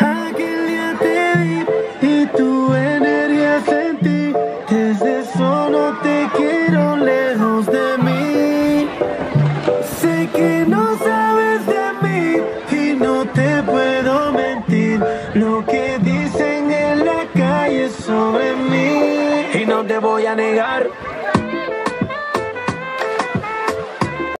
Aquel día te vi y tu energía sentí. Desde eso no te quiero lejos de mí. Sé que no sabes de mí y no te puedo mentir. Lo que dicen en la calle sobre mí. Y no te voy a negar